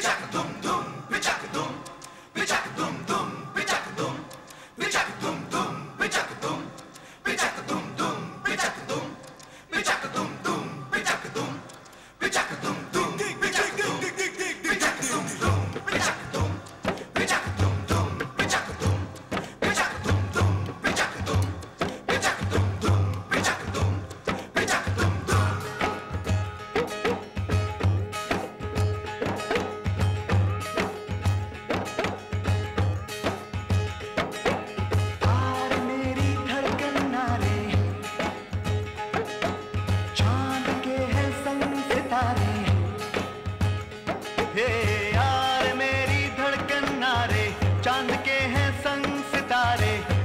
Which I.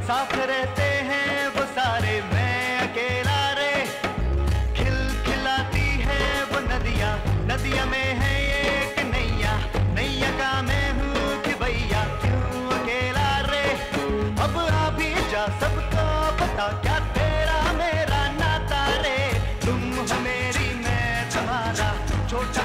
साथ रहते हैं वो सारे। मैं अकेला रे। खिल खिलाती है वो नदियाँ। नदियाँ में है एक नैया। नैया का मैं हूँ कि भैया, क्यों अकेला रे? अब आ जा सबको पता क्या तेरा मेरा नाता रे। तुम मेरी मैं तुम्हारा छोटा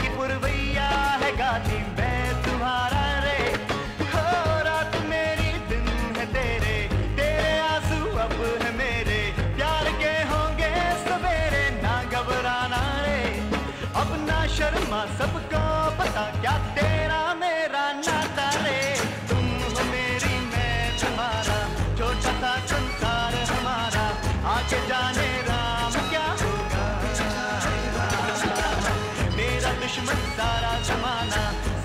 की पुरवैया है गाती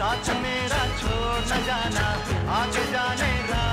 साथ मेरा छोड़ न जाना आज जाने का